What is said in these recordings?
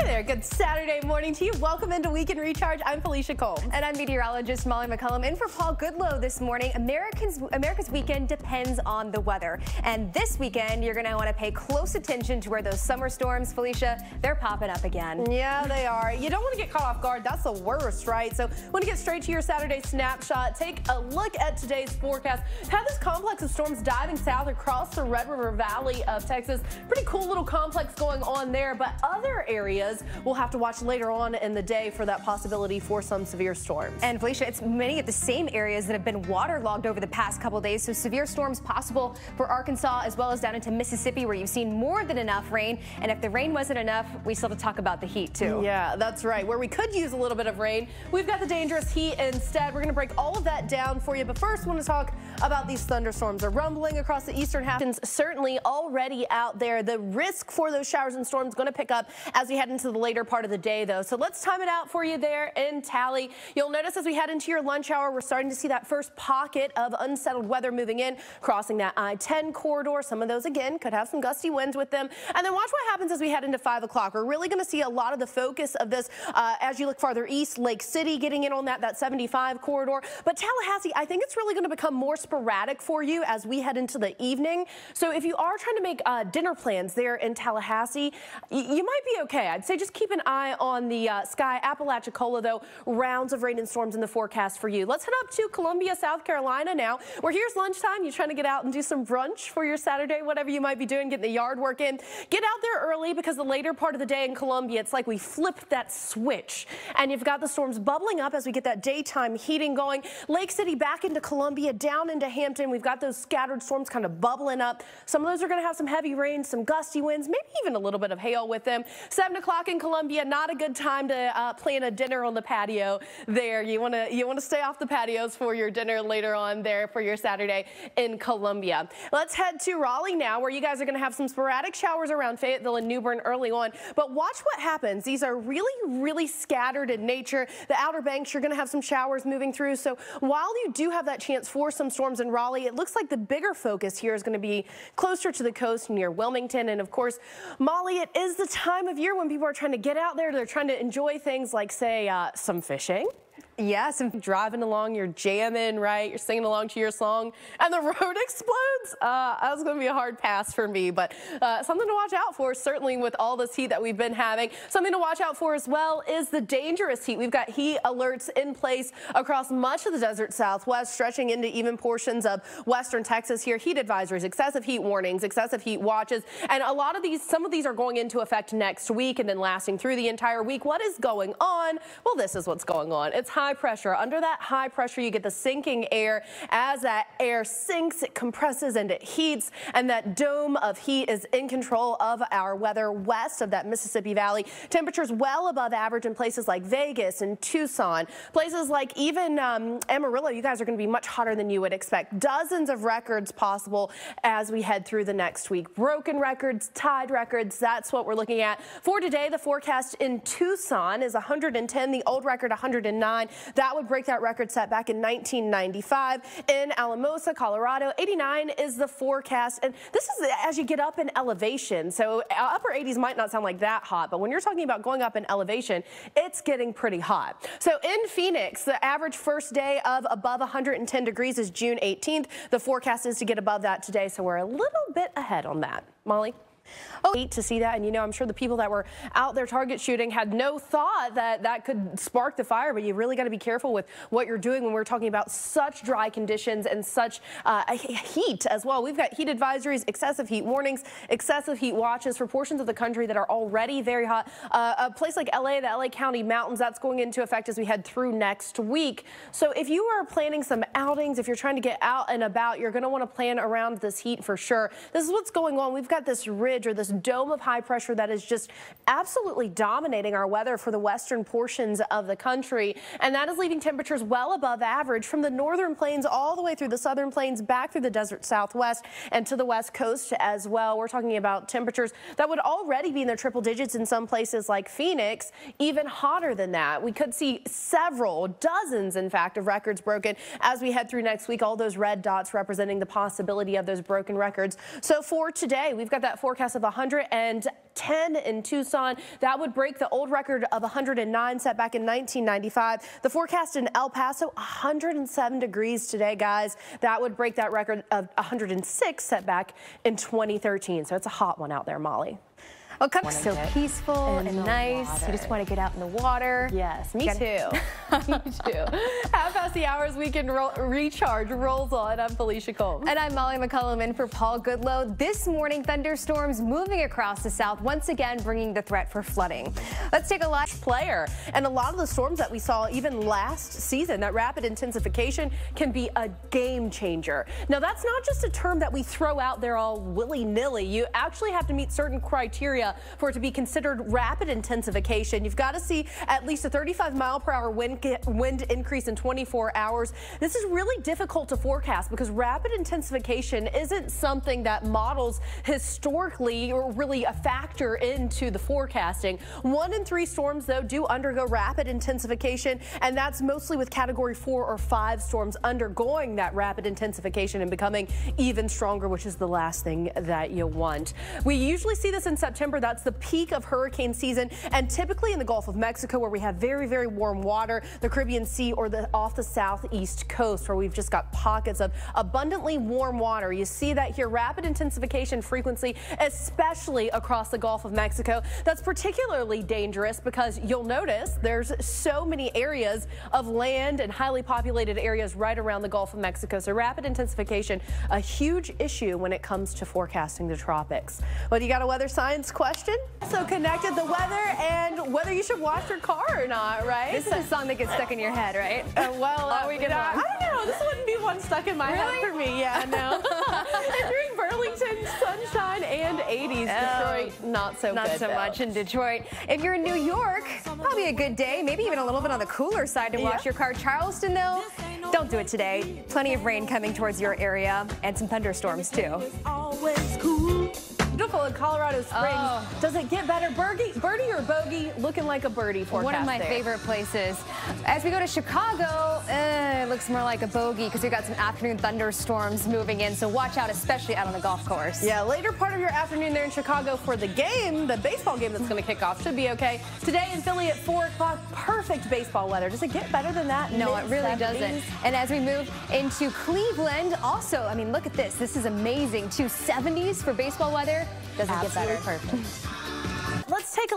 Hey there, good Saturday morning to you. Welcome into Weekend Recharge. I'm Felicia Combs. And I'm meteorologist Molly McCullum. In for Paul Goodloe this morning. Americans, America's weekend depends on the weather. And this weekend, you're going to want to pay close attention to where those summer storms, Felicia, they're popping up again. Yeah, they are. You don't want to get caught off guard. That's the worst, right? So want to get straight to your Saturday snapshot. Take a look at today's forecast. Have this complex of storms diving south across the Red River Valley of Texas. Pretty cool little complex going on there, but other areas areas. We'll have to watch later on in the day for that possibility for some severe storms. And Felicia, it's many of the same areas that have been waterlogged over the past couple days. So severe storms possible for Arkansas as well as down into Mississippi where you've seen more than enough rain. And if the rain wasn't enough, we still have to talk about the heat too. Yeah, that's right. Where we could use a little bit of rain, we've got the dangerous heat instead. We're going to break all of that down for you. But first, want to talk about these thunderstorms are rumbling across the eastern half. Certainly already out there. The risk for those showers and storms going to pick up as we head into the later part of the day, though. So let's time it out for you there in Tally. You'll notice as we head into your lunch hour, we're starting to see that first pocket of unsettled weather moving in, crossing that I-10 corridor. Some of those, again, could have some gusty winds with them. And then watch what happens as we head into 5 o'clock. We're really going to see a lot of the focus of this uh, as you look farther east, Lake City getting in on that, that 75 corridor. But Tallahassee, I think it's really going to become more sporadic for you as we head into the evening. So if you are trying to make uh, dinner plans there in Tallahassee, you might be okay. I'd say just keep an eye on the uh, sky. Apalachicola, though, rounds of rain and storms in the forecast for you. Let's head up to Columbia, South Carolina now, where here's lunchtime. You're trying to get out and do some brunch for your Saturday, whatever you might be doing, getting the yard work in. Get out there early because the later part of the day in Columbia, it's like we flipped that switch. And you've got the storms bubbling up as we get that daytime heating going. Lake City back into Columbia, down into Hampton. We've got those scattered storms kind of bubbling up. Some of those are going to have some heavy rain, some gusty winds, maybe even a little bit of hail with them. 7 o'clock in Columbia, not a good time to uh, plan a dinner on the patio there. You want to you want to stay off the patios for your dinner later on there for your Saturday in Columbia. Let's head to Raleigh now, where you guys are going to have some sporadic showers around Fayetteville and New Bern early on. But watch what happens. These are really, really scattered in nature. The Outer Banks, you're going to have some showers moving through. So while you do have that chance for some storms in Raleigh, it looks like the bigger focus here is going to be closer to the coast near Wilmington. And of course, Molly, it is the time of year when people are trying to get out there. They're trying to enjoy things like, say, uh, some fishing. Yes, and driving along, you're jamming, right? You're singing along to your song, and the road explodes. Uh, that was going to be a hard pass for me, but uh, something to watch out for, certainly with all this heat that we've been having. Something to watch out for as well is the dangerous heat. We've got heat alerts in place across much of the desert southwest, stretching into even portions of western Texas here. Heat advisories, excessive heat warnings, excessive heat watches, and a lot of these, some of these are going into effect next week and then lasting through the entire week. What is going on? Well, this is what's going on. It's high pressure. Under that high pressure, you get the sinking air. As that air sinks, it compresses and it heats, and that dome of heat is in control of our weather west of that Mississippi Valley. Temperatures well above average in places like Vegas and Tucson. Places like even um, Amarillo, you guys are going to be much hotter than you would expect. Dozens of records possible as we head through the next week. Broken records, tied records, that's what we're looking at. For today, the forecast in Tucson is 110, the old record 109. That would break that record set back in 1995. In Alamosa, Colorado, 89 is the forecast. And this is as you get up in elevation. So uh, upper 80s might not sound like that hot, but when you're talking about going up in elevation, it's getting pretty hot. So in Phoenix, the average first day of above 110 degrees is June 18th. The forecast is to get above that today, so we're a little bit ahead on that. Molly? Oh, hate to see that. And, you know, I'm sure the people that were out there target shooting had no thought that that could spark the fire. But you really got to be careful with what you're doing when we're talking about such dry conditions and such uh, heat as well. We've got heat advisories, excessive heat warnings, excessive heat watches for portions of the country that are already very hot. Uh, a place like LA, the LA County Mountains, that's going into effect as we head through next week. So if you are planning some outings, if you're trying to get out and about, you're going to want to plan around this heat for sure. This is what's going on. We've got this ridge or this dome of high pressure that is just absolutely dominating our weather for the western portions of the country. And that is leaving temperatures well above average from the northern plains all the way through the southern plains, back through the desert southwest and to the west coast as well. We're talking about temperatures that would already be in the triple digits in some places like Phoenix, even hotter than that. We could see several, dozens in fact, of records broken as we head through next week. All those red dots representing the possibility of those broken records. So for today, we've got that forecast forecast of 110 in Tucson. That would break the old record of 109 set back in 1995. The forecast in El Paso, 107 degrees today, guys. That would break that record of 106 set back in 2013. So it's a hot one out there, Molly. Oh, well, Cook's so peaceful and nice. Water. You just want to get out in the water. Yes, me too. me too. Half past the hours weekend ro recharge rolls on. I'm Felicia Combs. And I'm Molly McCullum in for Paul Goodloe. This morning, thunderstorms moving across the south, once again bringing the threat for flooding. Let's take a look. Player. And a lot of the storms that we saw even last season, that rapid intensification can be a game changer. Now, that's not just a term that we throw out there all willy-nilly. You actually have to meet certain criteria for it to be considered rapid intensification. You've got to see at least a 35 mile per hour wind, wind increase in 24 hours. This is really difficult to forecast because rapid intensification isn't something that models historically or really a factor into the forecasting. One in three storms, though, do undergo rapid intensification, and that's mostly with category four or five storms undergoing that rapid intensification and becoming even stronger, which is the last thing that you want. We usually see this in September that's the peak of hurricane season. And typically in the Gulf of Mexico, where we have very, very warm water, the Caribbean Sea or the off the southeast coast, where we've just got pockets of abundantly warm water. You see that here, rapid intensification frequency, especially across the Gulf of Mexico. That's particularly dangerous because you'll notice there's so many areas of land and highly populated areas right around the Gulf of Mexico. So rapid intensification, a huge issue when it comes to forecasting the tropics. Well, you got a weather science question? Question. So connected the weather and whether you should wash your car or not, right? This is a song that gets stuck in your head, right? Uh, well, uh, we gonna, I don't know. This wouldn't be one stuck in my really? head for me. Yeah, no. During Burlington, sunshine and 80s. Detroit, not so not good. so though. much in Detroit. If you're in New York, probably a good day. Maybe even a little bit on the cooler side to yeah. wash your car. Charleston, though, don't do it today. Plenty of rain coming towards your area and some thunderstorms, too beautiful in Colorado Springs. Oh. Does it get better? Birdie, birdie or bogey? Looking like a birdie forecast One of my there. favorite places. As we go to Chicago, eh, it looks more like a bogey because we've got some afternoon thunderstorms moving in. So watch out, especially out on the golf course. Yeah, later part of your afternoon there in Chicago for the game, the baseball game that's going to kick off should be okay. Today in Philly at 4 o'clock, perfect baseball weather. Does it get better than that? No, it really doesn't. And as we move into Cleveland, also, I mean, look at this. This is amazing. Two 70s for baseball weather. Doesn't Absolutely get better. Perfect.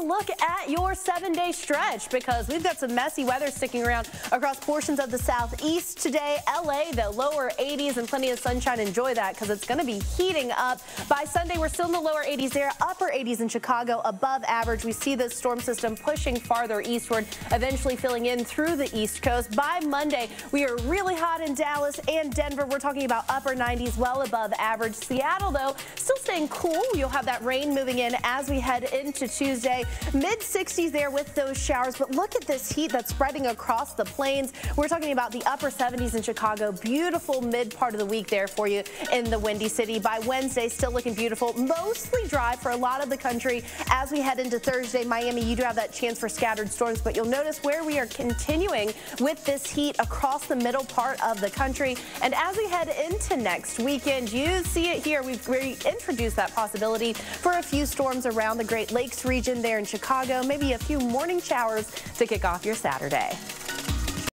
Look at your seven-day stretch because we've got some messy weather sticking around across portions of the southeast today. LA, the lower 80s and plenty of sunshine. Enjoy that because it's going to be heating up. By Sunday, we're still in the lower 80s there, upper 80s in Chicago, above average. We see the storm system pushing farther eastward, eventually filling in through the east coast. By Monday, we are really hot in Dallas and Denver. We're talking about upper 90s, well above average. Seattle, though, still staying cool. You'll have that rain moving in as we head into Tuesday. Mid 60s there with those showers, but look at this heat that's spreading across the plains. We're talking about the upper 70s in Chicago. Beautiful mid part of the week there for you in the Windy City. By Wednesday, still looking beautiful. Mostly dry for a lot of the country. As we head into Thursday, Miami, you do have that chance for scattered storms, but you'll notice where we are continuing with this heat across the middle part of the country. And as we head into next weekend, you see it here. We've reintroduced that possibility for a few storms around the Great Lakes region there in Chicago. Maybe a few morning showers to kick off your Saturday.